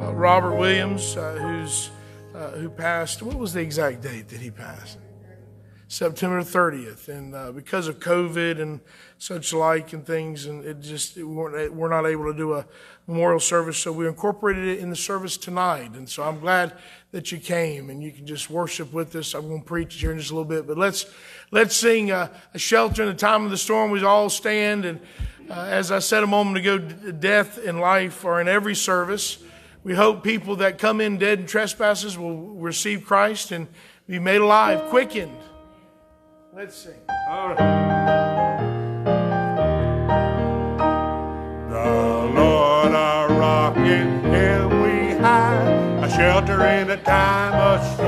Uh, Robert Williams, uh, who's uh, who passed. What was the exact date that he passed? September 30th, and uh, because of COVID and such like and things, and it just it weren't, we're not able to do a memorial service, so we incorporated it in the service tonight. And so I'm glad that you came, and you can just worship with us. I'm going to preach here in just a little bit, but let's let's sing uh, a shelter in the time of the storm. We all stand, and uh, as I said a moment ago, death and life are in every service. We hope people that come in dead in trespasses will receive Christ and be made alive, quickened. Let's sing. All right. The Lord our rock in Him we hide, a shelter in a time of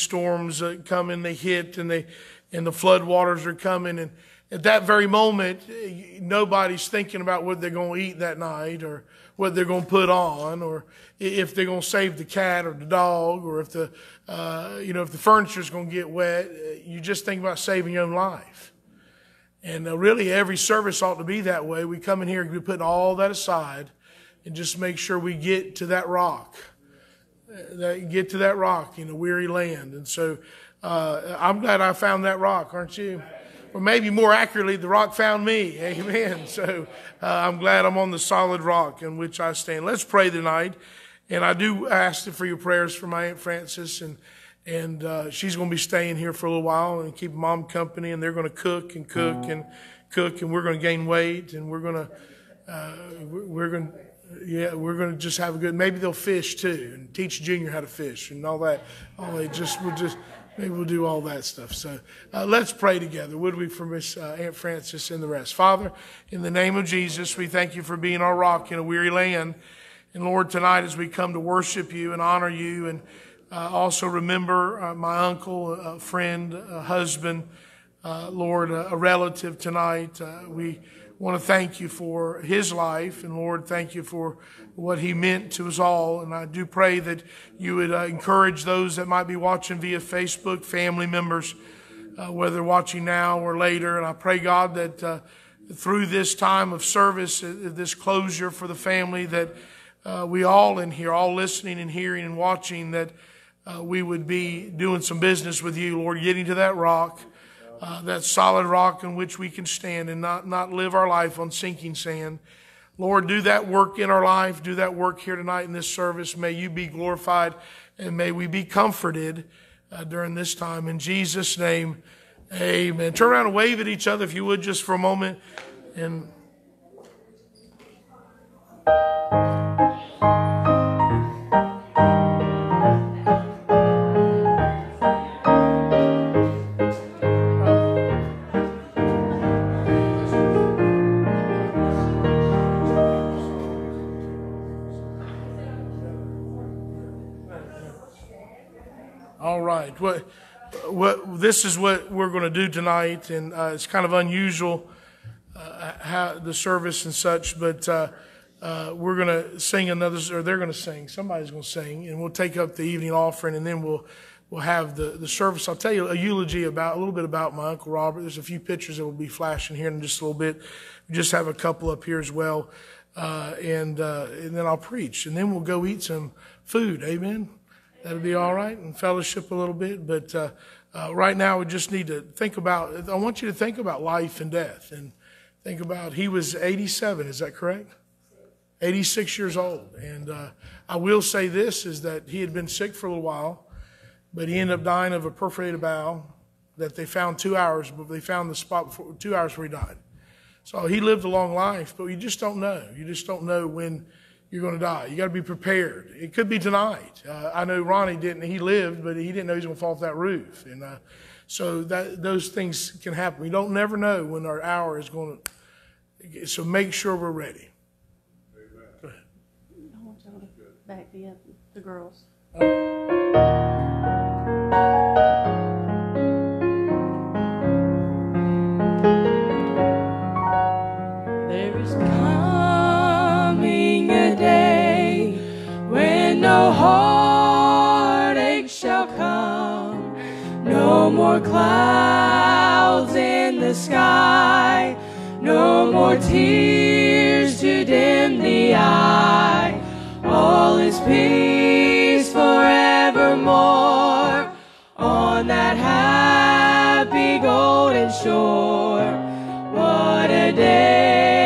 storms come and they hit and they and the flood waters are coming. And at that very moment nobody's thinking about what they're going to eat that night or what they're going to put on or if they're going to save the cat or the dog or if the uh, you know if the furniture's going to get wet. You just think about saving your own life. And uh, really every service ought to be that way. We come in here and be putting all that aside and just make sure we get to that rock get to that rock in a weary land. And so uh, I'm glad I found that rock, aren't you? Or maybe more accurately, the rock found me. Amen. So uh, I'm glad I'm on the solid rock in which I stand. Let's pray tonight. And I do ask for your prayers for my Aunt Frances and and uh, she's going to be staying here for a little while and keep mom company. And they're going to cook and cook and cook, and we're going to gain weight, and we're going to uh, we're we're going to yeah, we're going to just have a good. Maybe they'll fish too, and teach Junior how to fish and all that. Oh, they just we'll just maybe we'll do all that stuff. So uh, let's pray together, would we, for Miss uh, Aunt Frances and the rest. Father, in the name of Jesus, we thank you for being our rock in a weary land. And Lord, tonight as we come to worship you and honor you, and uh, also remember uh, my uncle, a friend, a husband, uh, Lord, a, a relative tonight. Uh, we want to thank you for his life. And Lord, thank you for what he meant to us all. And I do pray that you would uh, encourage those that might be watching via Facebook, family members, uh, whether watching now or later. And I pray, God, that uh, through this time of service, uh, this closure for the family, that uh, we all in here, all listening and hearing and watching, that uh, we would be doing some business with you, Lord, getting to that rock uh, that solid rock on which we can stand and not, not live our life on sinking sand. Lord, do that work in our life. Do that work here tonight in this service. May you be glorified and may we be comforted uh, during this time. In Jesus' name, amen. Turn around and wave at each other if you would just for a moment. And What, what, this is what we're going to do tonight, and uh, it's kind of unusual uh, how the service and such, but uh, uh we're going to sing another, or they're going to sing. Somebody's going to sing, and we'll take up the evening offering, and then we'll we'll have the, the service. I'll tell you a eulogy about a little bit about my uncle Robert. There's a few pictures that will be flashing here in just a little bit. We just have a couple up here as well, uh, and uh, and then I'll preach, and then we'll go eat some food. Amen. That'll be all right, and fellowship a little bit. But uh, uh right now, we just need to think about. I want you to think about life and death, and think about. He was 87. Is that correct? 86 years old, and uh, I will say this: is that he had been sick for a little while but he ended up dying of a perforated bowel that they found two hours, but they found the spot before, two hours before he died. So he lived a long life, but you just don't know. You just don't know when you're going to die. You got to be prepared. It could be tonight. Uh, I know Ronnie didn't. He lived, but he didn't know he was going to fall off that roof. And uh, so that those things can happen. We don't never know when our hour is going to. So make sure we're ready. Go ahead. I want y'all to back the, the girls. There no more clouds in the sky, no more tears to dim the eye. All is peace forevermore on that happy golden shore. What a day,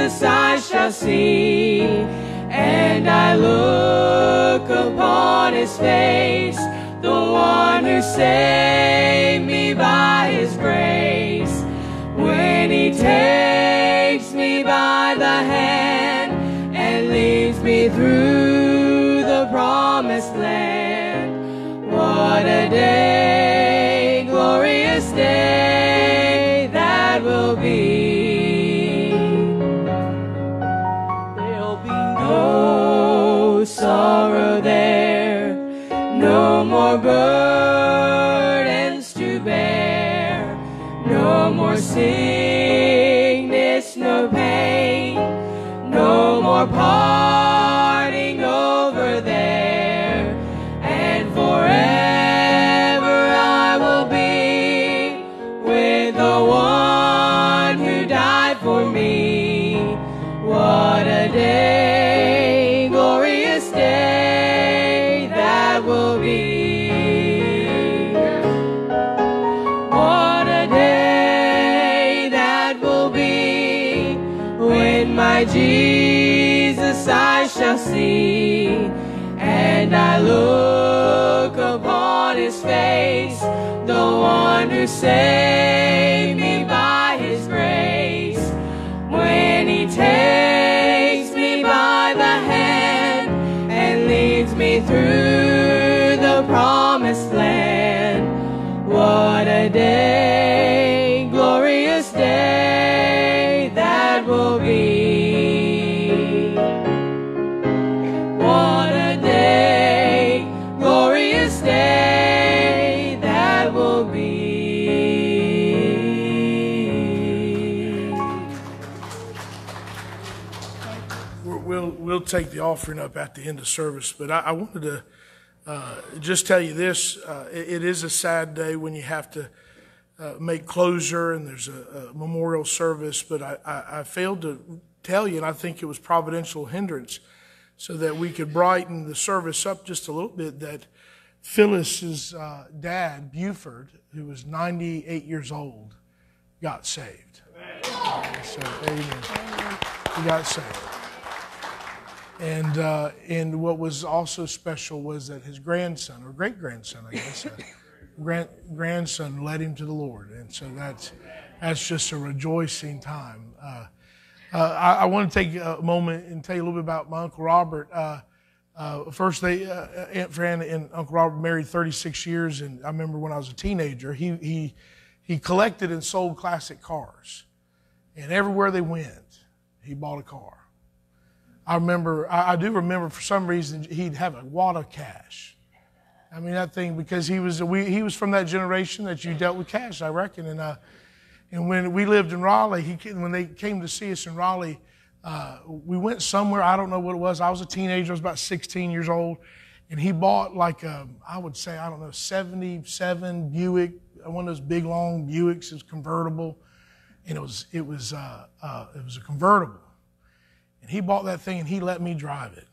Jesus I shall see and I look upon his face, the one who saved me by his grace. When he takes me by the hand and leads me through the promised land. What a day, look upon his face, the one who saved We'll, we'll take the offering up at the end of service, but I, I wanted to uh, just tell you this. Uh, it, it is a sad day when you have to uh, make closure and there's a, a memorial service, but I, I, I failed to tell you, and I think it was providential hindrance, so that we could brighten the service up just a little bit, that Phyllis's uh, dad, Buford, who was 98 years old, got saved. So, amen. He got saved. And, uh, and what was also special was that his grandson, or great grandson, I guess, uh, grand, grandson led him to the Lord. And so that's, that's just a rejoicing time. Uh, uh, I, I want to take a moment and tell you a little bit about my Uncle Robert. Uh, Uh, first, they Aunt Fran and Uncle Robert married 36 years, and I remember when I was a teenager, he he he collected and sold classic cars, and everywhere they went, he bought a car. I remember, I, I do remember for some reason he'd have a wad of cash. I mean that thing because he was we, he was from that generation that you dealt with cash, I reckon, and uh, and when we lived in Raleigh, he when they came to see us in Raleigh uh, we went somewhere. I don't know what it was. I was a teenager. I was about 16 years old, and he bought like a, I would say I don't know 77 Buick, one of those big long Buicks. It was convertible, and it was it was uh, uh, it was a convertible. He bought that thing, and he let me drive it.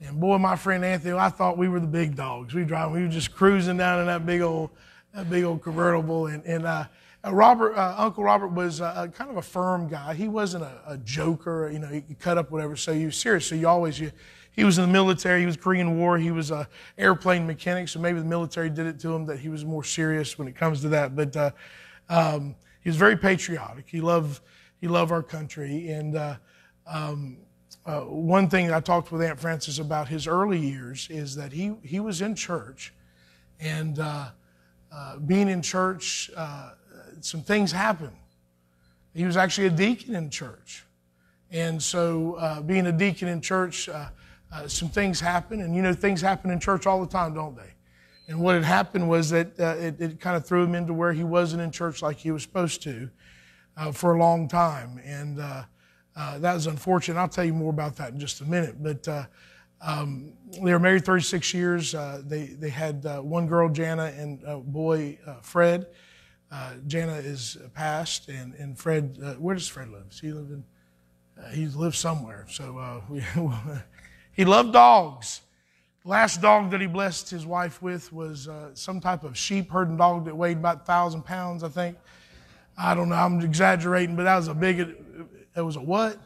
And boy, my friend Anthony, I thought we were the big dogs. We drive, we were just cruising down in that big old, that big old convertible. And, and uh, uh, Robert, uh, Uncle Robert was uh, kind of a firm guy. He wasn't a, a joker, you know, he cut up whatever. So you serious. So you always, you, he was in the military. He was Korean War. He was a airplane mechanic. So maybe the military did it to him that he was more serious when it comes to that. But uh, um, he was very patriotic. He loved, he loved our country. And uh, um, uh, one thing I talked with Aunt Frances about his early years is that he, he was in church. And uh, uh, being in church, uh, some things happened. He was actually a deacon in church. And so, uh, being a deacon in church, uh, some things happened. And you know, things happen in church all the time, don't they? And what had happened was that it, it kind of threw him into where he wasn't in church like he was supposed to uh, for a long time. And uh, that was unfortunate. I'll tell you more about that in just a minute. But um, they were married 36 years. they, they had one girl, Jana, and a boy, Fred. Uh, Jana is passed, and, and Fred, uh, where does Fred live? Does he live in, uh, he lives somewhere. So uh, we, he loved dogs. Last dog that he blessed his wife with was uh, some type of sheep herding dog that weighed about 1,000 pounds, I think. I don't know, I'm exaggerating, but that was a big, it was a what?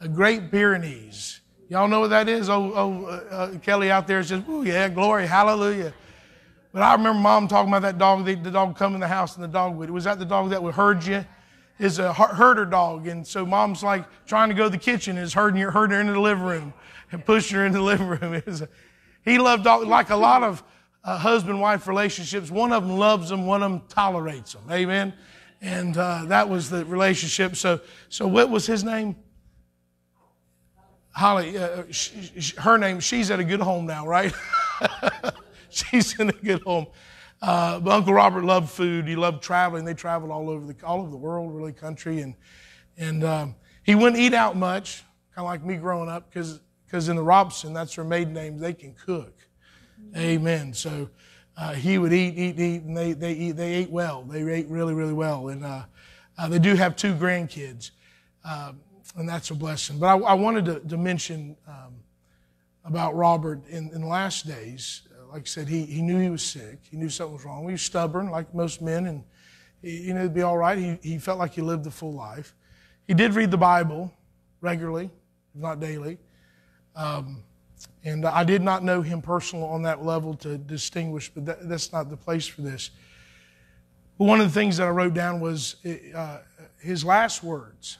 A Great Pyrenees. Y'all know what that is? Oh, oh Kelly out there is just, oh yeah, glory, hallelujah. But I remember mom talking about that dog, the, the dog come in the house and the dog would. Was that the dog that would herd you? Is a herder dog. And so mom's like trying to go to the kitchen is herding, her, herding her into the living room and pushing her into the living room. A, he loved dog, like a lot of uh, husband wife relationships. One of them loves them, one of them tolerates them. Amen. And uh, that was the relationship. So, so what was his name? Holly. Uh, she, she, her name. She's at a good home now, right? she's in a good home. Uh, but Uncle Robert loved food. He loved traveling. They traveled all over the all over the world, really country, and and um, he wouldn't eat out much, kind of like me growing up, because because in the Robson, that's their maiden name, they can cook. Amen. So uh, he would eat, eat, eat, and they they eat they ate well. They ate really, really well, and uh, uh they do have two grandkids, um, and that's a blessing. But I, I wanted to, to mention um, about Robert in, in the last days like I said, he, he knew he was sick. He knew something was wrong. He was stubborn, like most men, and he, you know, it'd be all right. He, he felt like he lived a full life. He did read the Bible regularly, if not daily. Um, and I did not know him personally on that level to distinguish, but that, that's not the place for this. But one of the things that I wrote down was uh, his last words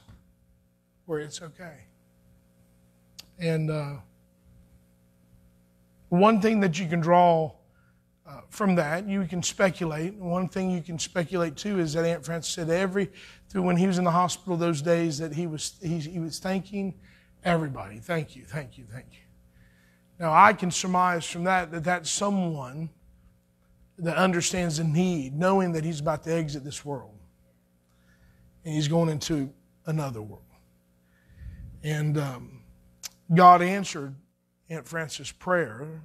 were, It's okay. And uh, one thing that you can draw uh, from that, you can speculate. One thing you can speculate too is that Aunt Frances said every through when he was in the hospital those days that he was he, he was thanking everybody. Thank you, thank you, thank you. Now I can surmise from that that that's someone that understands the need, knowing that he's about to exit this world and he's going into another world. And um, God answered Aunt Frances' prayer,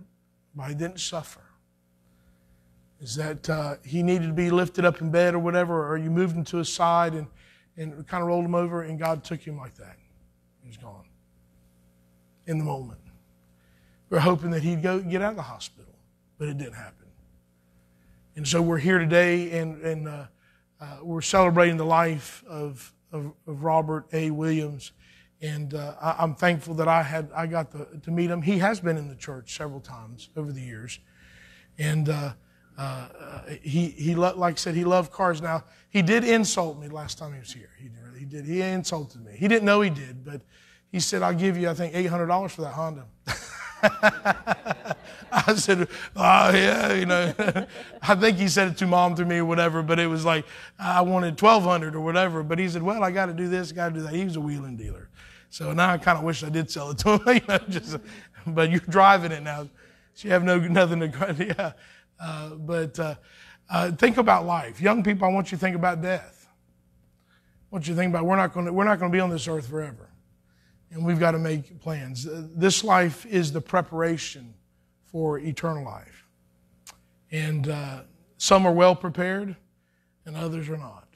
but he didn't suffer. Is that uh, he needed to be lifted up in bed or whatever, or you moved him to his side and, and kind of rolled him over, and God took him like that. He was gone in the moment. We are hoping that he'd go get out of the hospital, but it didn't happen. And so we're here today, and, and uh, uh, we're celebrating the life of, of, of Robert A. Williams and uh, I, am thankful that I had I got the, to meet him. He has been in the church several times over the years, and uh, uh, he he like I said he loved cars. Now he did insult me last time he was here. He did. He did. He insulted me. He didn't know he did, but he said I'll give you I think eight hundred dollars for that Honda. I said, oh, yeah, you know. I think he said it to mom through me or whatever, but it was like, I wanted 1200 or whatever. But he said, well, I got to do this, got to do that. He was a wheeling dealer. So now I kind of wish I did sell it to him, you know, just, but you're driving it now. So you have no, nothing to, yeah. Uh, but uh, uh, think about life. Young people, I want you to think about death. I want you to think about we're not going we're not going to be on this earth forever. And we've got to make plans. Uh, this life is the preparation for eternal life. And uh, some are well prepared, and others are not.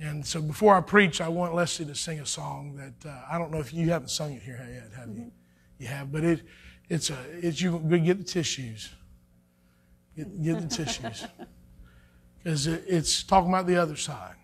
And so before I preach, I want Leslie to sing a song that uh, I don't know if you haven't sung it here yet, have you? You have, but it, it's a, it's you get the tissues, get, get the tissues, because it, it's talking about the other side.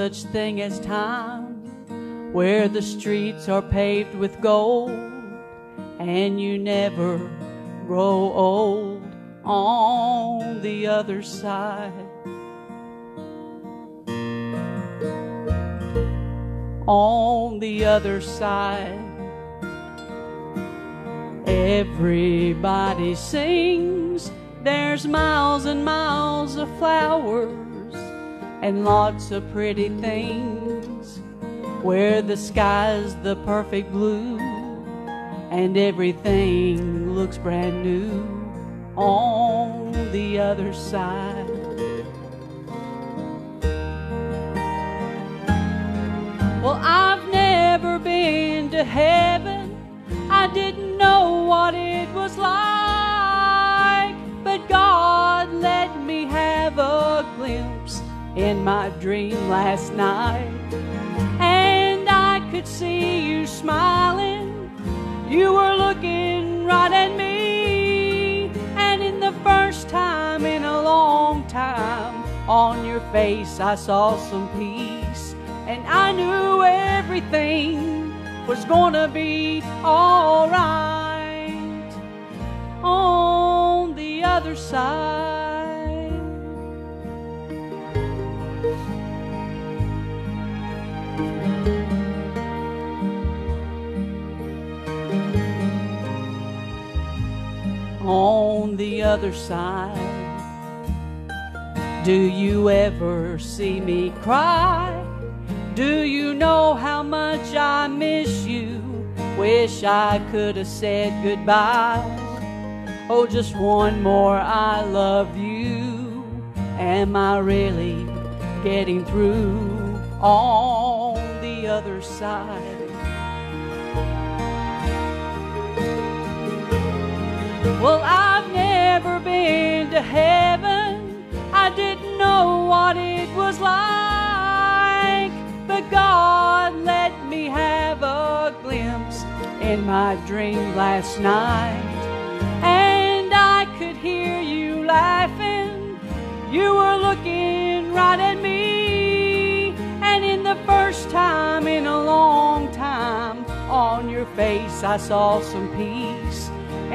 Such thing as time where the streets are paved with gold and you never grow old on the other side. on the other side. Everybody sings, there's miles and miles of flowers and lots of pretty things where the sky's the perfect blue and everything looks brand new on the other side. Well, I've never been to heaven. I didn't know what it was like. But God let me have a glimpse in my dream last night. And I could see you smiling. You were looking right at me. And in the first time in a long time, on your face I saw some peace and I knew everything was gonna be alright on the other side. On the other side, do you ever see me cry? Do you know how much I miss you? Wish I could have said goodbye. Oh, just one more I love you. Am I really getting through on the other side? Well, I've never been to heaven. I didn't know what it was like. But God let me have a glimpse in my dream last night. And I could hear you laughing. You were looking right at me. And in the first time in a long time, on your face I saw some peace.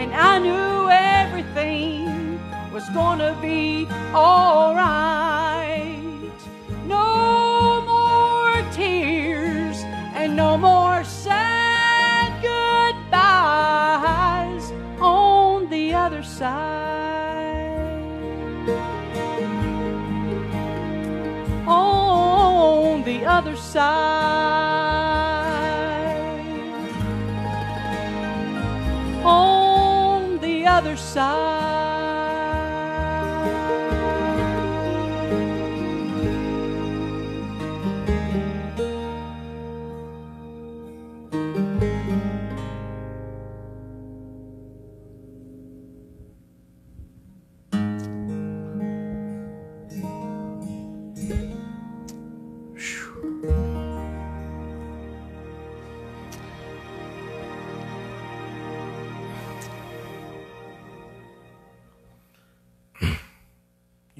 And I knew everything was gonna be alright. No more tears and no more sad goodbyes on the other side. On the other side. The other side.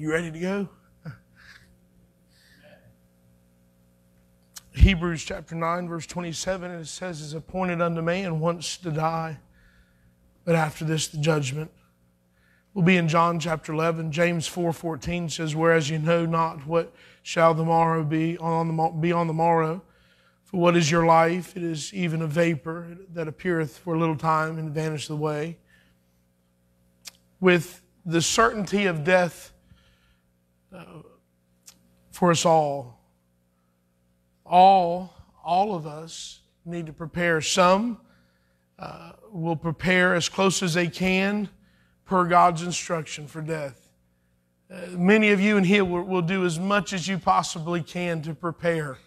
You ready to go? Hebrews chapter 9, verse 27, and it says, It's appointed unto man once to die, but after this the judgment. We'll be in John chapter 11. James 4 14 says, Whereas you know not what shall the morrow be on the, be on the morrow, for what is your life? It is even a vapor that appeareth for a little time and vanisheth away. With the certainty of death uh, for us all, all, all of us need to prepare. Some uh, will prepare as close as they can per God's instruction for death. Uh, many of you in here will, will do as much as you possibly can to prepare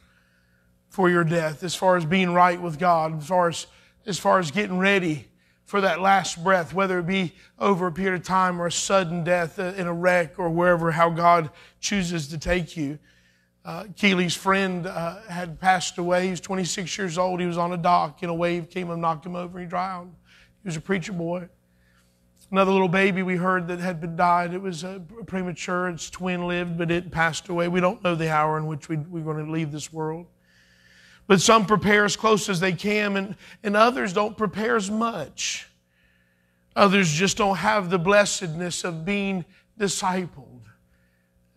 for your death, as far as being right with God, as far as, as far as getting ready for that last breath, whether it be over a period of time or a sudden death uh, in a wreck or wherever, how God chooses to take you. Uh, Keeley's friend uh, had passed away. He was 26 years old. He was on a dock and a wave came and knocked him over and he drowned. He was a preacher boy. Another little baby we heard that had been died. It was uh, premature. Its twin lived, but it passed away. We don't know the hour in which we, we're going to leave this world. But some prepare as close as they can, and, and others don't prepare as much. Others just don't have the blessedness of being discipled,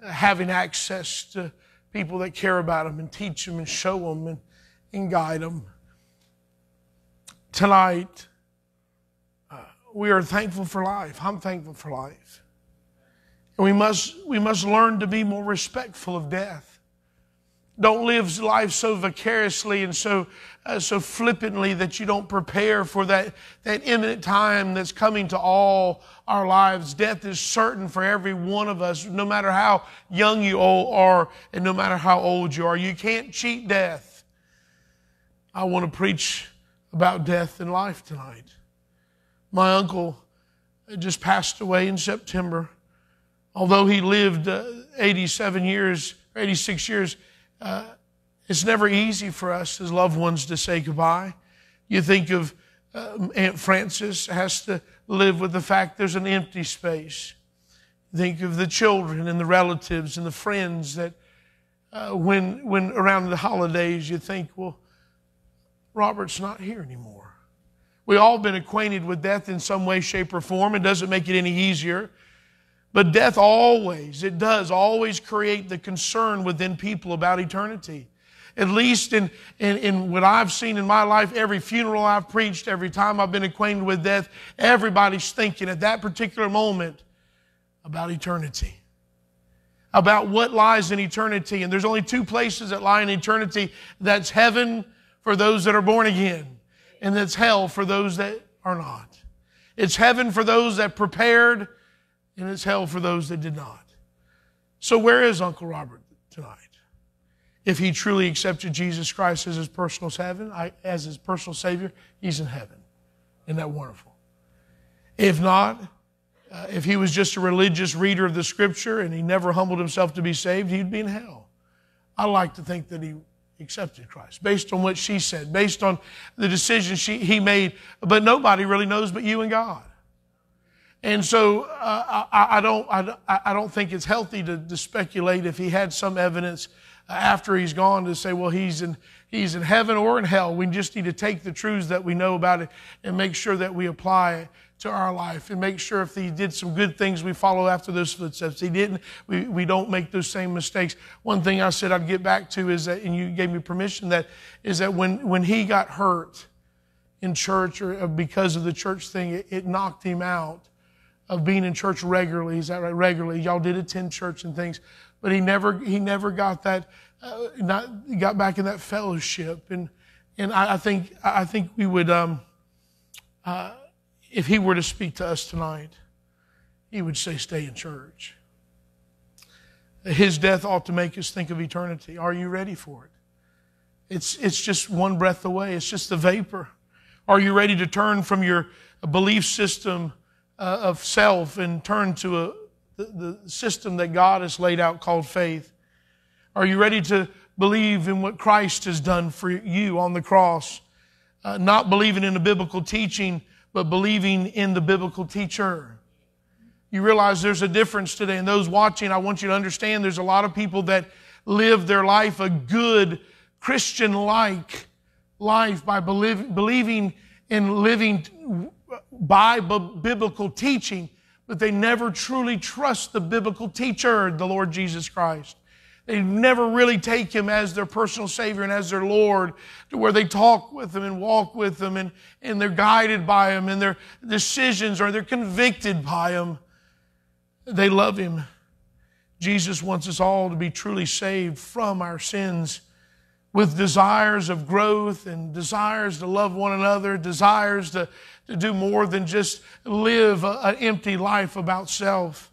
having access to people that care about them and teach them and show them and, and guide them. Tonight, uh, we are thankful for life. I'm thankful for life. And we must, we must learn to be more respectful of death. Don't live life so vicariously and so, uh, so flippantly that you don't prepare for that, that imminent time that's coming to all our lives. Death is certain for every one of us, no matter how young you all are and no matter how old you are. You can't cheat death. I want to preach about death and life tonight. My uncle just passed away in September. Although he lived uh, 87 years, 86 years, uh, it's never easy for us as loved ones to say goodbye. You think of uh, Aunt Frances has to live with the fact there's an empty space. Think of the children and the relatives and the friends that uh, when, when around the holidays you think, well, Robert's not here anymore. We all been acquainted with death in some way, shape, or form. It doesn't make it any easier. But death always, it does always create the concern within people about eternity. At least in, in, in, what I've seen in my life, every funeral I've preached, every time I've been acquainted with death, everybody's thinking at that particular moment about eternity. About what lies in eternity. And there's only two places that lie in eternity that's heaven for those that are born again and that's hell for those that are not. It's heaven for those that prepared, and it's hell for those that did not. So, where is Uncle Robert tonight? If he truly accepted Jesus Christ as his personal heaven, as his personal Savior, he's in heaven. Isn't that wonderful? If not, uh, if he was just a religious reader of the Scripture and he never humbled himself to be saved, he'd be in hell. I like to think that he accepted Christ based on what she said, based on the decision she, he made. But nobody really knows but you and God. And so uh, I, I, don't, I, I, don't think it's healthy to, to, speculate if he had some evidence after he's gone to say, well, he's in, he's in heaven or in hell. We just need to take the truths that we know about it and make sure that we apply it to our life and make sure if he did some good things, we follow after those footsteps. He didn't, we, we don't make those same mistakes. One thing I said I'd get back to is that, and you gave me permission, that is that when, when he got hurt in church or because of the church thing, it, it knocked him out of being in church regularly. Is that right? Regularly. Y'all did attend church and things, but he never, he never got that, uh, not, got back in that fellowship. And, and I, I think, I think we would, um, uh, if he were to speak to us tonight, he would say, Stay in church. His death ought to make us think of eternity. Are you ready for it? It's, it's just one breath away, it's just a vapor. Are you ready to turn from your belief system uh, of self and turn to a, the, the system that God has laid out called faith? Are you ready to believe in what Christ has done for you on the cross? Uh, not believing in a biblical teaching but believing in the biblical teacher. you realize there's a difference today. And those watching, I want you to understand there's a lot of people that live their life a good Christian like life by believing in living by biblical teaching, but they never truly trust the biblical teacher, the Lord Jesus Christ. They never really take him as their personal Savior and as their Lord, to where they talk with him and walk with him and, and they're guided by him and their decisions or they're convicted by him. They love him. Jesus wants us all to be truly saved from our sins with desires of growth and desires to love one another, desires to, to do more than just live an empty life about self.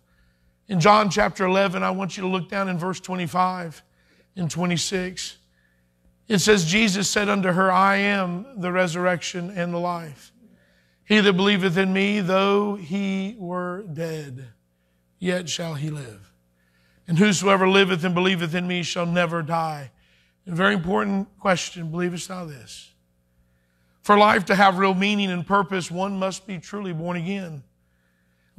In John chapter 11, I want you to look down in verse 25 and 26. It says, Jesus said unto her, I am the resurrection and the life. He that believeth in me, though he were dead, yet shall he live. And whosoever liveth and believeth in me shall never die. A very important question, believest thou this? For life to have real meaning and purpose, one must be truly born again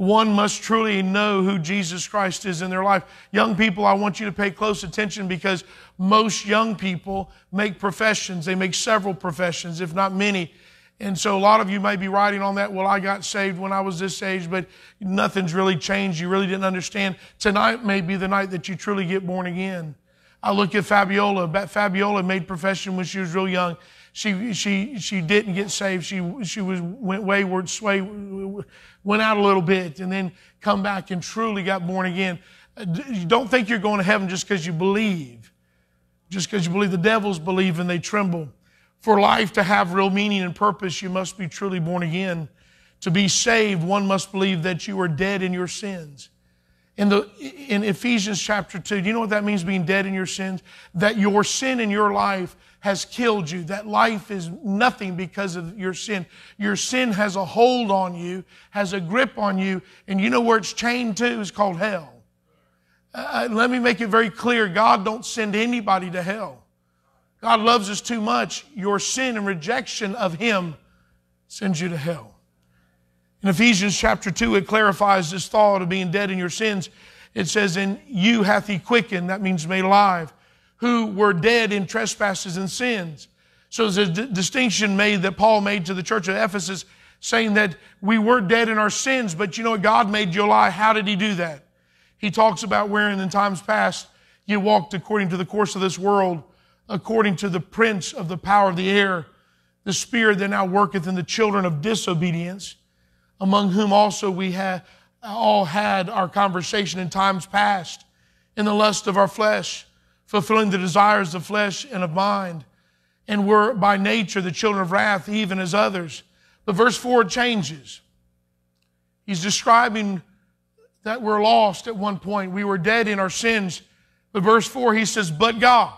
one must truly know who Jesus Christ is in their life. Young people, I want you to pay close attention because most young people make professions. They make several professions, if not many. And so a lot of you may be writing on that, well, I got saved when I was this age, but nothing's really changed. You really didn't understand. Tonight may be the night that you truly get born again. I look at Fabiola. Fabiola made profession when she was real young she she she didn't get saved. She she was went wayward, sway, went out a little bit, and then come back and truly got born again. Uh, you don't think you're going to heaven just because you believe, just because you believe. The devils believe and they tremble. For life to have real meaning and purpose, you must be truly born again. To be saved, one must believe that you are dead in your sins. In, the, in Ephesians chapter 2, do you know what that means, being dead in your sins? That your sin in your life has killed you. That life is nothing because of your sin. Your sin has a hold on you, has a grip on you, and you know where it's chained to It's called hell. Uh, let me make it very clear God don't send anybody to hell. God loves us too much. Your sin and rejection of Him sends you to hell. In Ephesians chapter 2, it clarifies this thought of being dead in your sins. It says, In you hath He quickened, that means made alive who were dead in trespasses and sins. So there's a d- distinction made that Paul made to the church of Ephesus, saying that we were dead in our sins, but you know what? God made you alive. How did he do that? He talks about wherein in times past you walked according to the course of this world, according to the prince of the power of the air, the spirit that now worketh in the children of disobedience, among whom also we have all had our conversation in times past in the lust of our flesh fulfilling the desires of flesh and of mind, and were by nature the children of wrath, even as others. But verse 4 changes. He's describing that we're lost at one point. We were dead in our sins. But verse 4, he says, But God.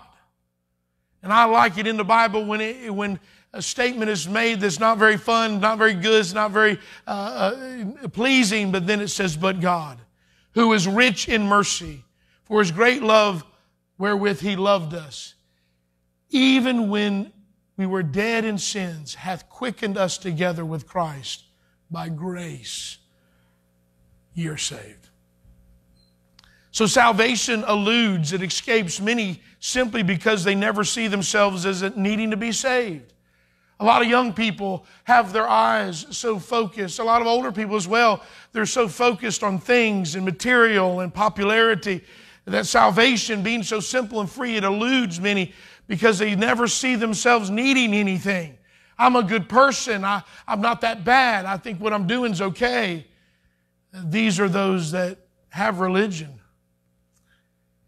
And I like it in the Bible when, it, when a statement is made that's not very fun, not very good, it's not very uh, uh, pleasing, but then it says, But God, who is rich in mercy, for his great love wherewith he loved us, even when we were dead in sins, hath quickened us together with Christ. By grace, ye are saved. So salvation eludes, it escapes many simply because they never see themselves as needing to be saved. A lot of young people have their eyes so focused. A lot of older people as well. They're so focused on things and material and popularity that salvation being so simple and free, it eludes many because they never see themselves needing anything. I'm a good person. I, I'm not that bad. I think what I'm doing is okay. These are those that have religion.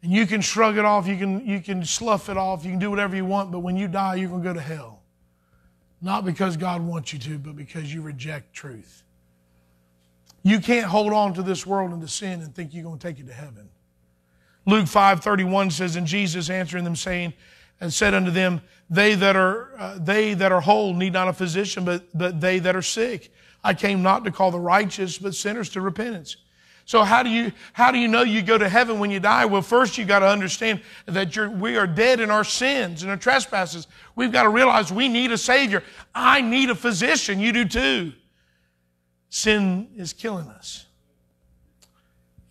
And you can shrug it off, you can, you can slough it off, you can do whatever you want, but when you die, you're going to go to hell. Not because God wants you to, but because you reject truth. You can't hold on to this world and to sin and think you're going to take it to heaven. Luke 5 31 says, And Jesus answering them, saying, and said unto them, They that are uh, they that are whole need not a physician, but, but they that are sick. I came not to call the righteous, but sinners to repentance. So how do you how do you know you go to heaven when you die? Well, first you got to understand that we are dead in our sins and our trespasses. We've got to realize we need a savior. I need a physician. You do too. Sin is killing us.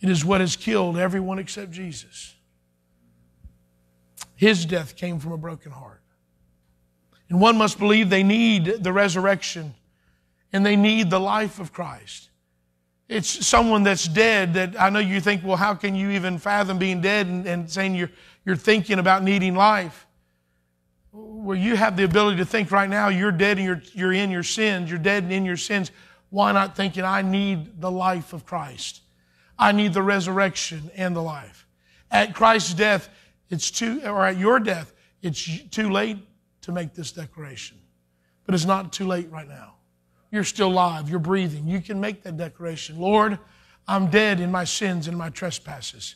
It is what has killed everyone except Jesus. His death came from a broken heart. And one must believe they need the resurrection and they need the life of Christ. It's someone that's dead that I know you think, well, how can you even fathom being dead and, and saying you're, you're thinking about needing life? Where you have the ability to think right now, you're dead and you're, you're in your sins, you're dead and in your sins. Why not thinking, I need the life of Christ? I need the resurrection and the life. At Christ's death, it's too, or at your death, it's too late to make this declaration. But it's not too late right now. You're still alive, you're breathing. You can make that declaration. Lord, I'm dead in my sins and my trespasses.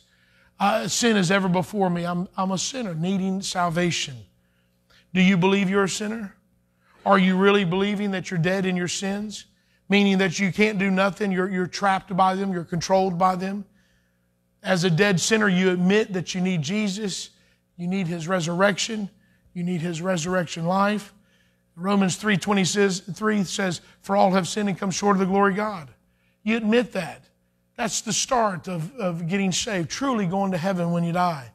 Uh, sin is ever before me. I'm, I'm a sinner needing salvation. Do you believe you're a sinner? Are you really believing that you're dead in your sins? Meaning that you can't do nothing, you're, you're trapped by them, you're controlled by them? As a dead sinner, you admit that you need Jesus, you need his resurrection, you need his resurrection life. Romans 3:20 says, 3 says, For all have sinned and come short of the glory of God. You admit that. That's the start of, of getting saved, truly going to heaven when you die.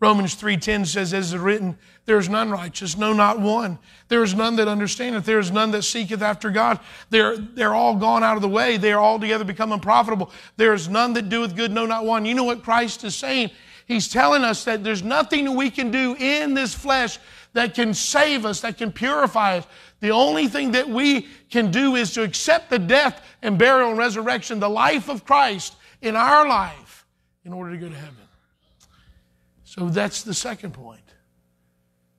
Romans 3:10 says, as is written, there is none righteous, no, not one. There is none that understandeth, there is none that seeketh after God. They're, they're all gone out of the way. They are altogether become unprofitable. There is none that doeth good, no, not one. You know what Christ is saying? He's telling us that there's nothing we can do in this flesh that can save us, that can purify us. The only thing that we can do is to accept the death and burial and resurrection, the life of Christ in our life in order to go to heaven. So that's the second point.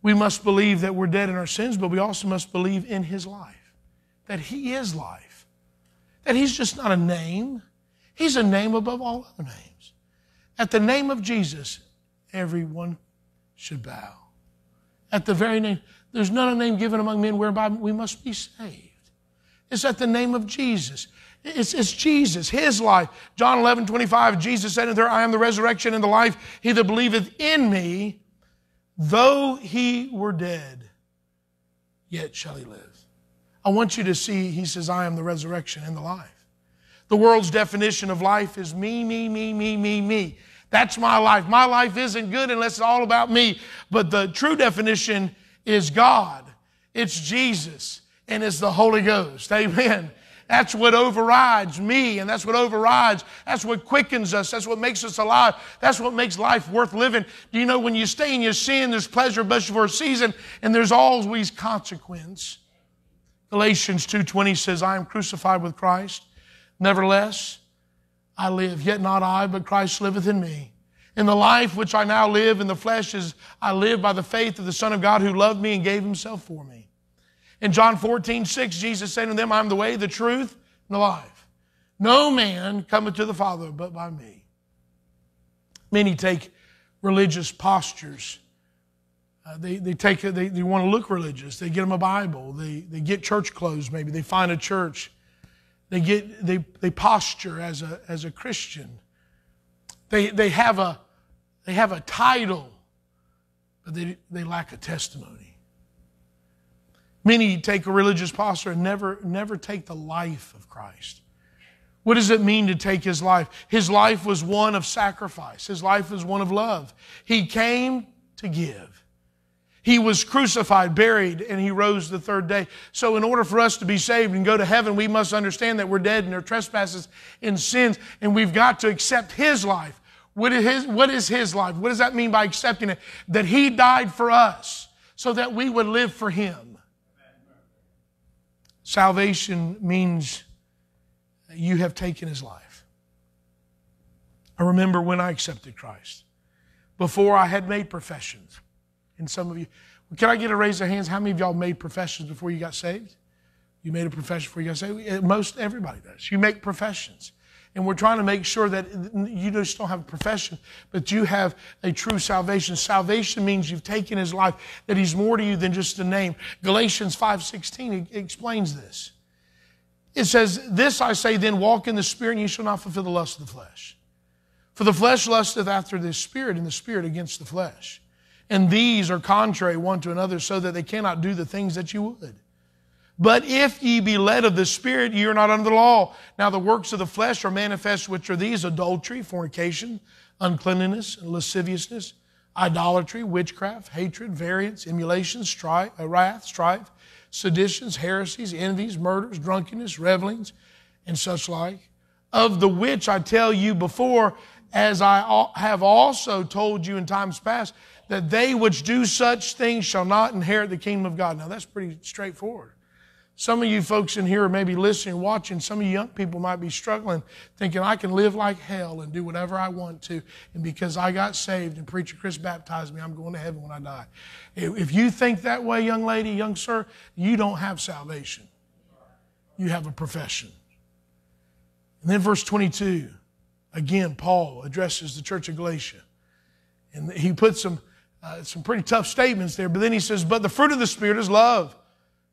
We must believe that we're dead in our sins, but we also must believe in His life, that He is life, that He's just not a name, He's a name above all other names. At the name of Jesus, everyone should bow. At the very name, there's not a name given among men whereby we must be saved. It's at the name of Jesus. It's, it's, Jesus, His life. John 11, 25, Jesus said unto her, I am the resurrection and the life. He that believeth in me, though he were dead, yet shall he live. I want you to see, he says, I am the resurrection and the life. The world's definition of life is me, me, me, me, me, me. That's my life. My life isn't good unless it's all about me. But the true definition is God. It's Jesus and it's the Holy Ghost. Amen. That's what overrides me, and that's what overrides, that's what quickens us, that's what makes us alive, that's what makes life worth living. Do you know when you stay in your sin, there's pleasure but for a season, and there's always consequence. Galatians 2:20 says, I am crucified with Christ. Nevertheless, I live, yet not I, but Christ liveth in me. In the life which I now live in the flesh is I live by the faith of the Son of God who loved me and gave himself for me. In John 14, 6, Jesus said to them, I'm the way, the truth, and the life. No man cometh to the Father but by me. Many take religious postures. Uh, they, they take they, they want to look religious. They get them a Bible. They, they get church clothes maybe. They find a church. They get they, they posture as a as a Christian. They they have a they have a title, but they, they lack a testimony. Many take a religious posture and never, never take the life of Christ. What does it mean to take his life? His life was one of sacrifice. His life was one of love. He came to give. He was crucified, buried, and he rose the third day. So, in order for us to be saved and go to heaven, we must understand that we're dead in our trespasses and sins, and we've got to accept his life. What is his, what is his life? What does that mean by accepting it? That he died for us so that we would live for him. Salvation means you have taken his life. I remember when I accepted Christ. Before I had made professions. And some of you, can I get a raise of hands? How many of y'all made professions before you got saved? You made a profession before you got saved? Most everybody does. You make professions. And we're trying to make sure that you just don't have a profession, but you have a true salvation. Salvation means you've taken his life, that he's more to you than just a name. Galatians 5.16 explains this. It says, This I say then, walk in the Spirit, and you shall not fulfill the lust of the flesh. For the flesh lusteth after the Spirit, and the Spirit against the flesh. And these are contrary one to another, so that they cannot do the things that you would. But if ye be led of the Spirit, ye are not under the law. Now the works of the flesh are manifest, which are these adultery, fornication, uncleanness, lasciviousness, idolatry, witchcraft, hatred, variance, emulation, strife, uh, wrath, strife, seditions, heresies, envies, murders, drunkenness, revelings, and such like. Of the which I tell you before, as I have also told you in times past, that they which do such things shall not inherit the kingdom of God. Now that's pretty straightforward. Some of you folks in here are maybe listening, watching. Some of you young people might be struggling, thinking, I can live like hell and do whatever I want to. And because I got saved and Preacher Chris baptized me, I'm going to heaven when I die. If you think that way, young lady, young sir, you don't have salvation. You have a profession. And then verse 22, again, Paul addresses the church of Galatia. And he puts some, uh, some pretty tough statements there, but then he says, But the fruit of the Spirit is love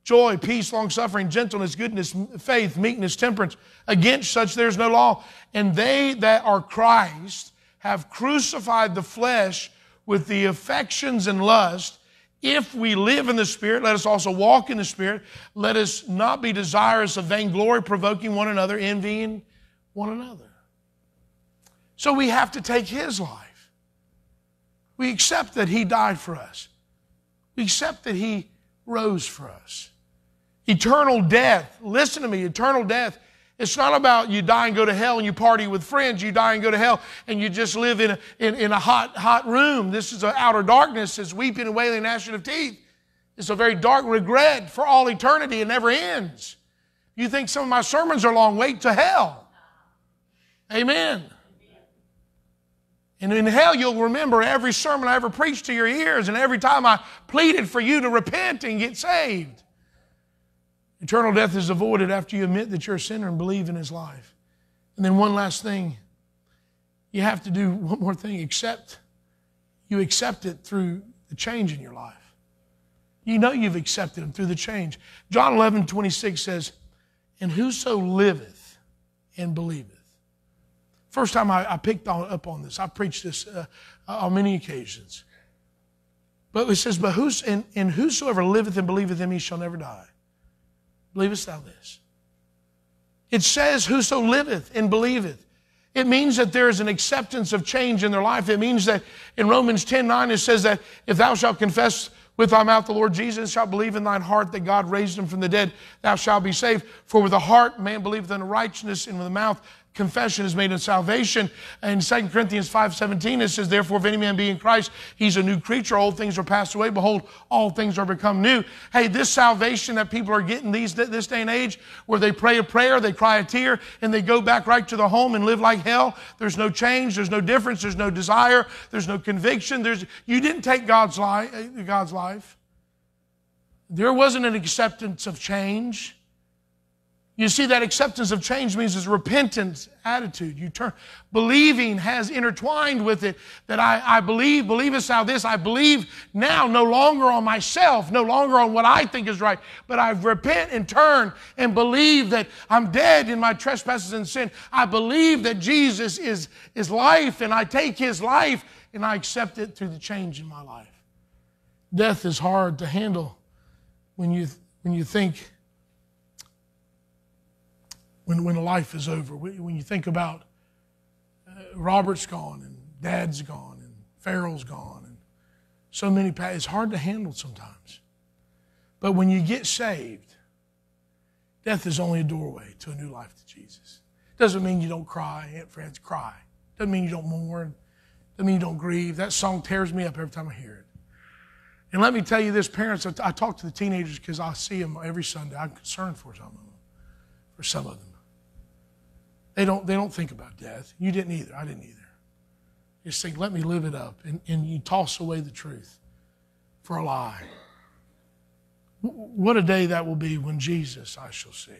joy, peace, long suffering, gentleness, goodness, faith, meekness, temperance. Against such there's no law. And they that are Christ have crucified the flesh with the affections and lust. If we live in the Spirit, let us also walk in the Spirit. Let us not be desirous of vainglory, provoking one another, envying one another. So we have to take His life. We accept that He died for us. We accept that He rose for us. Eternal death, listen to me, eternal death. It's not about you die and go to hell and you party with friends. You die and go to hell and you just live in a, in, in a hot, hot room. This is an outer darkness. It's weeping and wailing and gnashing of teeth. It's a very dark regret for all eternity. It never ends. You think some of my sermons are long? Wait to hell. Amen. And in hell, you'll remember every sermon I ever preached to your ears and every time I pleaded for you to repent and get saved. Eternal death is avoided after you admit that you're a sinner and believe in his life. And then one last thing. You have to do one more thing, accept. You accept it through the change in your life. You know you've accepted him through the change. John 11, 26 says, And whoso liveth and believeth. First time I, I picked on, up on this, I preached this uh, on many occasions. But it says, But who's, and, and whosoever liveth and believeth in me shall never die. Believest thou this? It says, Whoso liveth and believeth. It means that there is an acceptance of change in their life. It means that in Romans 10 9, it says that if thou shalt confess with thy mouth the Lord Jesus, shalt believe in thine heart that God raised him from the dead, thou shalt be saved. For with the heart man believeth unto righteousness, and with the mouth confession is made in salvation. In 2 Corinthians 5.17, it says, Therefore, if any man be in Christ, he's a new creature. Old things are passed away. Behold, all things are become new. Hey, this salvation that people are getting these, this day and age, where they pray a prayer, they cry a tear, and they go back right to the home and live like hell. There's no change. There's no difference. There's no desire. There's no conviction. There's, you didn't take God's life, eh, God's life. There wasn't an acceptance of change. You see, that acceptance of change means it's repentance attitude. You turn, believing has intertwined with it that I, I believe, believest thou this? I believe now no longer on myself, no longer on what I think is right, but I repent and turn and believe that I'm dead in my trespasses and sin. I believe that Jesus is, is life and I take his life and I accept it through the change in my life. Death is hard to handle when you, when you think when, when life is over. When you think about uh, Robert's gone and Dad's gone and Farrell's gone and so many, it's hard to handle sometimes. But when you get saved, death is only a doorway to a new life to Jesus. Doesn't mean you don't cry, Aunt Frances, cry. Doesn't mean you don't mourn. Doesn't mean you don't grieve. That song tears me up every time I hear it. And let me tell you this, parents, I talk to the teenagers because I see them every Sunday. I'm concerned for some of them, for some of them. They don't, they don't think about death. You didn't either. I didn't either. You just think, let me live it up. And, and you toss away the truth for a lie. What a day that will be when Jesus I shall see.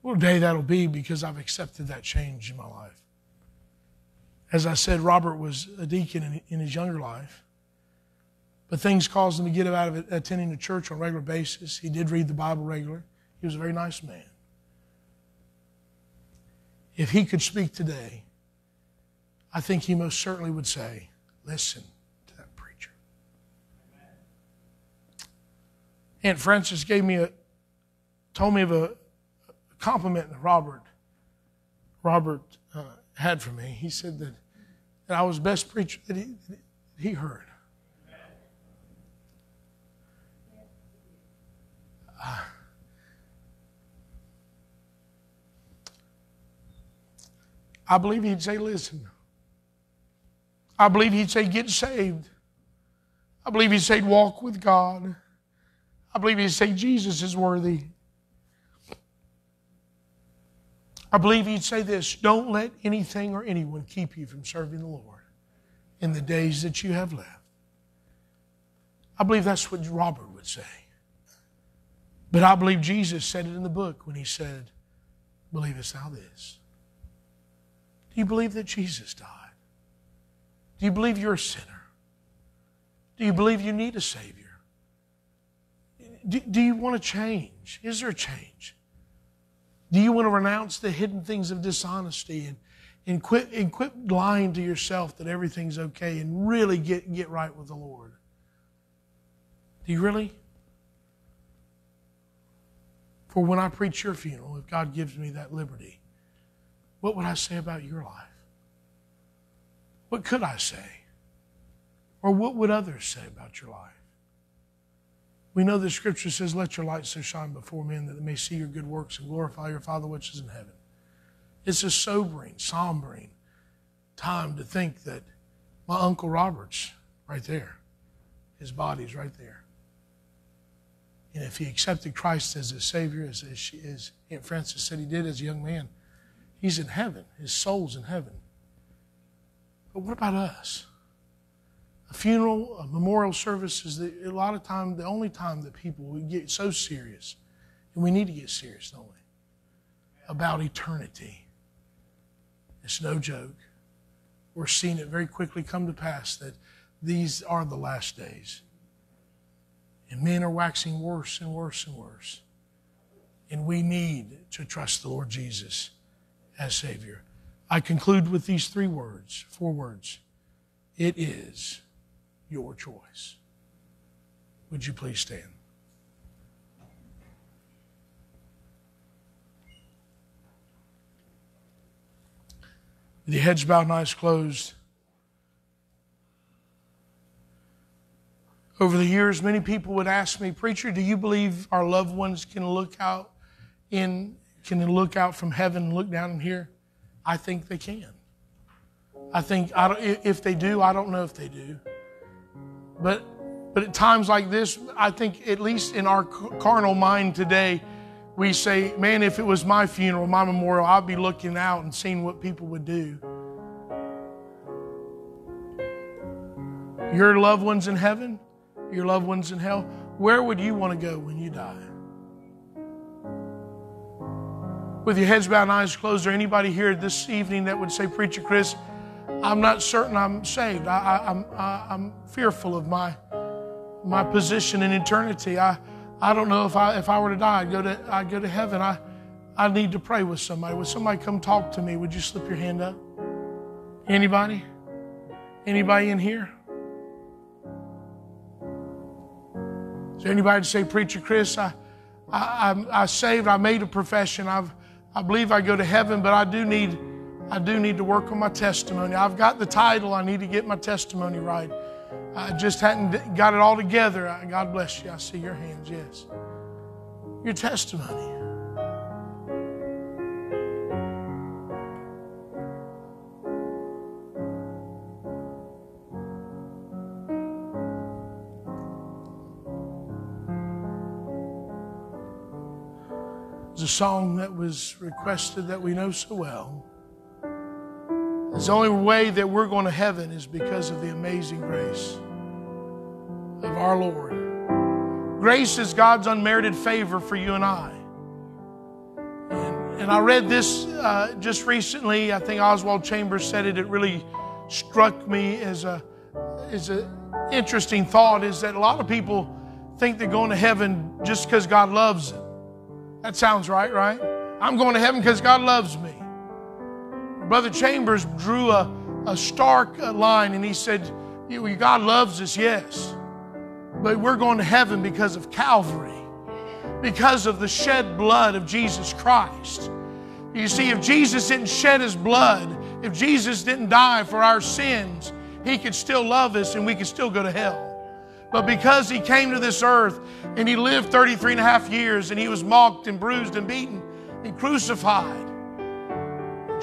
What a day that'll be because I've accepted that change in my life. As I said, Robert was a deacon in, in his younger life, but things caused him to get out of it, attending the church on a regular basis. He did read the Bible regularly. He was a very nice man if he could speak today, I think he most certainly would say, Listen to that preacher. Aunt Frances gave me a, told me of a compliment that Robert Robert uh, had for me. He said that, that I was the best preacher that he, that he heard. Uh, I believe he'd say, listen. I believe he'd say, get saved. I believe he'd say, walk with God. I believe he'd say, Jesus is worthy. I believe he'd say this don't let anything or anyone keep you from serving the Lord in the days that you have left. I believe that's what Robert would say. But I believe Jesus said it in the book when he said, Believest thou this? Do you believe that Jesus died? Do you believe you're a sinner? Do you believe you need a Savior? Do, do you want to change? Is there a change? Do you want to renounce the hidden things of dishonesty and, and, quit, and quit lying to yourself that everything's okay and really get, get right with the Lord? Do you really? For when I preach your funeral, if God gives me that liberty, what would I say about your life? What could I say? Or what would others say about your life? We know the scripture says, Let your light so shine before men that they may see your good works and glorify your Father which is in heaven. It's a sobering, sombering time to think that my Uncle Robert's right there. His body's right there. And if he accepted Christ as his Savior, as, as, she, as Aunt Frances said he did as a young man, he's in heaven. His soul's in heaven. But what about us? a funeral, a memorial service is the, a lot of time the only time that people get so serious, and we need to get serious, don't we? About eternity. It's no joke. We're seeing it very quickly come to pass that these are the last days. And men are waxing worse and worse and worse. And we need to trust the Lord Jesus as Savior. I conclude with these three words, four words. It is your choice. Would you please stand? With your heads bowed and eyes closed. Over the years, many people would ask me, Preacher, do you believe our loved ones can look out in can look out from heaven and look down in here? I think they can. I think I if they do, I don't know if they do. But, but at times like this, I think, at least in our carnal mind today, we say, man, if it was my funeral, my memorial, I'd be looking out and seeing what people would do. Your loved ones in heaven, your loved ones in hell, where would you want to go when you die? With your heads bowed and eyes closed, is there anybody here this evening that would say, Preacher Chris, I'm not certain I'm saved. I, am I'm, I'm fearful of my, my position in eternity. I, I don't know if I, if I were to die, I'd go to, I'd go to heaven. I, I need to pray with somebody. Would somebody come talk to me? Would you slip your hand up? Anybody? Anybody in here? Is there anybody to say, Preacher Chris, I, I, I, I saved, I made a profession, I've, I believe I go to heaven, but I do need I do need to work on my testimony. I've got the title, I need to get my testimony right. I just hadn't got it all together. God bless you. I see your hands, yes. Your testimony. Song that was requested that we know so well. The only way that we're going to heaven is because of the amazing grace of our Lord. Grace is God's unmerited favor for you and I. And, and I read this uh, just recently. I think Oswald Chambers said it. It really struck me as a as an interesting thought. Is that a lot of people think they're going to heaven just because God loves them. That sounds right, right? I'm going to heaven because God loves me. Brother Chambers drew a, a stark uh, line and he said, God loves us, yes. But we're going to heaven because of Calvary. because of the shed blood of Jesus Christ. You see, if Jesus didn't shed his blood, if Jesus didn't die for our sins, he could still love us and we could still go to hell. But because he came to this earth and he lived 33 and a half years and he was mocked and bruised and beaten and crucified,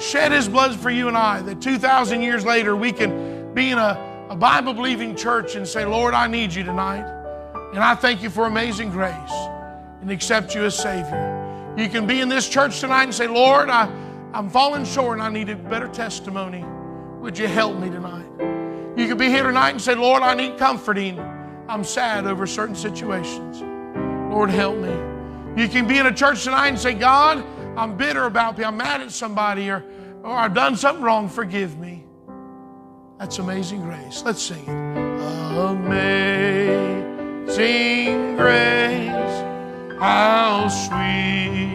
shed his blood for you and I, that 2,000 years later we can be in a, a Bible believing church and say, Lord, I need you tonight. And I thank you for amazing grace and accept you as Savior. You can be in this church tonight and say, Lord, I, I'm falling short and I need a better testimony. Would you help me tonight? You could be here tonight and say, Lord, I need comforting. I'm sad over certain situations. Lord, help me. You can be in a church tonight and say, God, I'm bitter about people. I'm mad at somebody or, or I've done something wrong. Forgive me. That's amazing grace. Let's sing it. Amazing grace, how sweet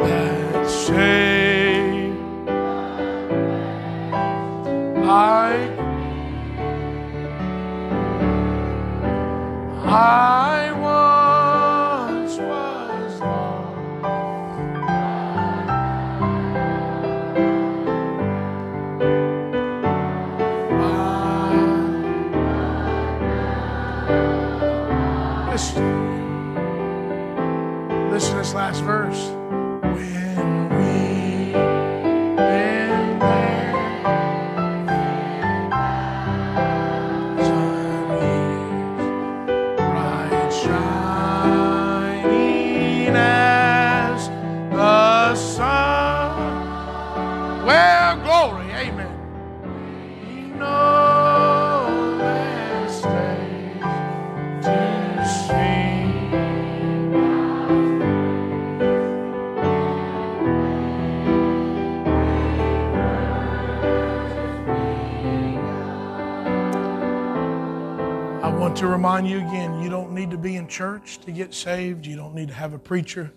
that saved like I once was lost. Listen, listen to this last verse. Remind you again you don't need to be in church to get saved. You don't need to have a preacher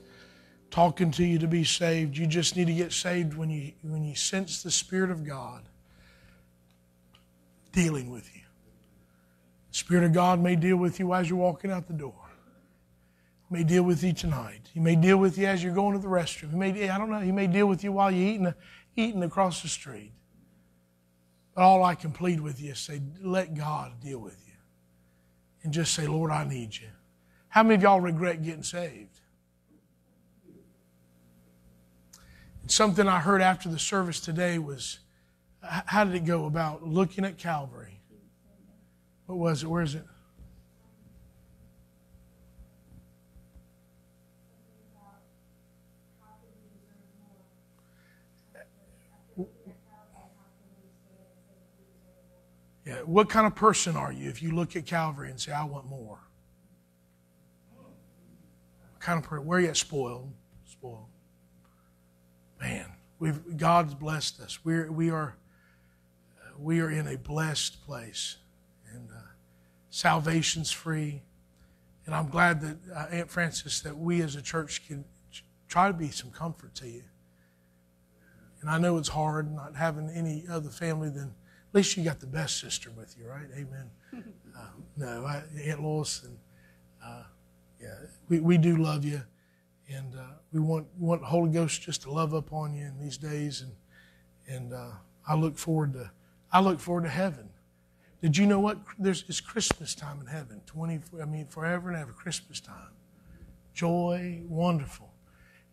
talking to you to be saved. You just need to get saved when you, when you sense the Spirit of God dealing with you. The Spirit of God may deal with you as you're walking out the door. He may deal with you tonight. He may deal with you as you're going to the restroom. He may, I don't know, he may deal with you while you're eating, eating across the street. But all I can plead with you is say, let God deal with you. And just say, Lord, I need you. How many of y'all regret getting saved? And something I heard after the service today was how did it go about looking at Calvary? What was it? Where is it? Yeah, what kind of person are you if you look at Calvary and say, I want more? What kind of person? Where are you at? Spoiled. Spoiled. Man, we've God's blessed us. We're we are we are in a blessed place, and uh, salvation's free. And I'm glad that uh, Aunt Frances that we as a church can try to be some comfort to you. And I know it's hard not having any other family than least you got the best sister with you, right? Amen. um, no, I, Aunt Lois and uh, yeah, we, we do love you, and uh, we want want the Holy Ghost just to love up on you in these days, and and uh, I look forward to I look forward to heaven. Did you know what? There's it's Christmas time in heaven. Twenty, I mean, forever and ever. Christmas time, joy, wonderful,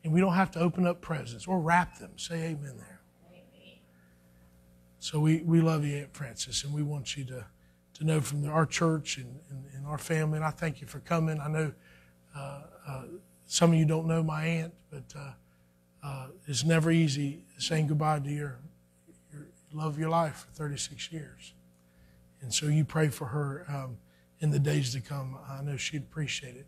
and we don't have to open up presents or wrap them. Say Amen there. So we, we love you, Aunt Frances, and we want you to, to know from our church and, and, and, our family. And I thank you for coming. I know uh, uh, some of you don't know my aunt, but uh, uh it's never easy saying goodbye to your, your love of your life for 36 years. And so you pray for her um, in the days to come. I know she'd appreciate it.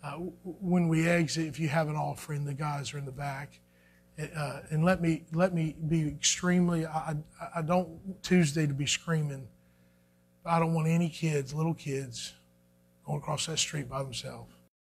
Uh, when we exit, if you have an offering, the guys are in the back. Uh, and let me let me be extremely. I, I don't Tuesday to be screaming. I don't want any kids, little kids, going across that street by themselves.